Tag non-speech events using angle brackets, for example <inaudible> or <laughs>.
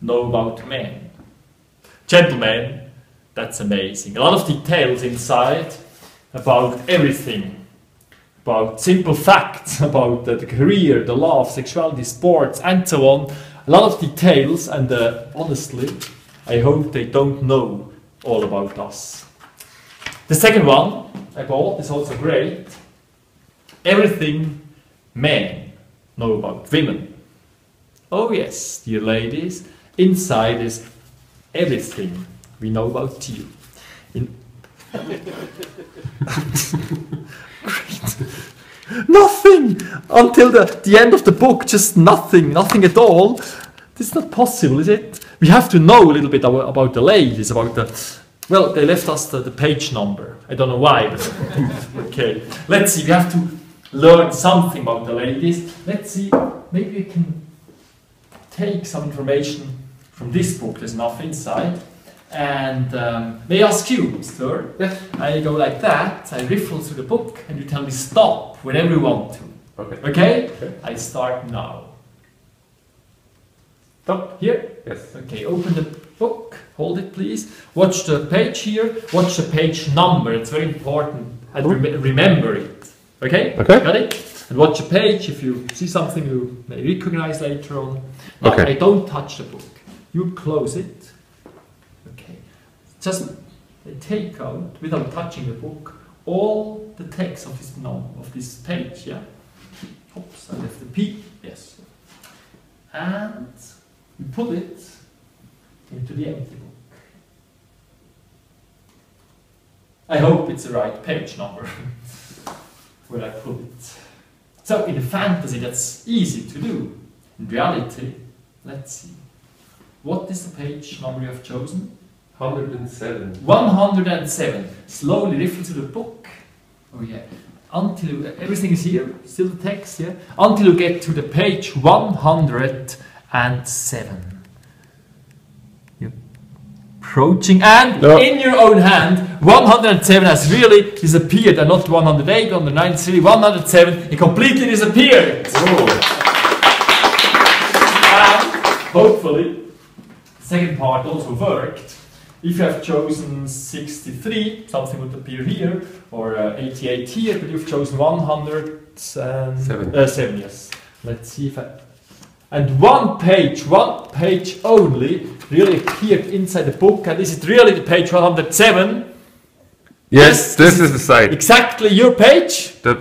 know about men. Gentlemen, that's amazing. A lot of details inside about everything. About simple facts <laughs> about the, career, the love, sexuality, sports, and so on. A lot of details, and uh, honestly, I hope they don't know all about us. The second one I bought is also great. Everything men know about women. Oh, yes, dear ladies, inside is everything we know about you. In <laughs> nothing until the, the end of the book, just nothing, nothing at all. This is not possible, is it? We have to know a little bit about, about the ladies, about the. Well, they left us the, the page number. I don't know why, but <laughs> okay. Let's see, we have to learn something about the ladies. Let's see, maybe we can take some information from this book. There's nothing inside. And um, may I ask you, sir? I go like that, I riffle through the book, and you tell me stop whenever you want to. Okay. Okay? Okay. I start now. Stop. Here? Yes. Okay, open the book, hold it please. Watch the page here, watch the page number, it's very important. And rem- remember it. Okay? Okay. Got it? And watch the page, if you see something you may recognize later on. Okay. I don't touch the book. You close it. Okay. Just take out, without touching the book, all the text of this no, of this page, yeah? Oops, I left the P. Yes. And you put it into the empty book. I hope it's the right page number <laughs> where I put it. So in a fantasy that's easy to do. In reality, let's see. What is the page number you have chosen? 107. 107. Slowly riffle through the book. Oh yeah. Until you, everything is here, still the text, yeah. Until you get to the page 107. You're approaching, and No. in your own hand, 107 has really disappeared, and not 108, 109, it's really 107. It completely disappeared. And hopefully, the second part also worked. If you have chosen 63, something would appear here, or uh, 88 here, but you've chosen 107. Seven. Uh, seven, yes. Let's see if I. And one page, one page only, really appeared inside the book, and is it really the page 107? Yes, Yes, this this is the site. Exactly your page? That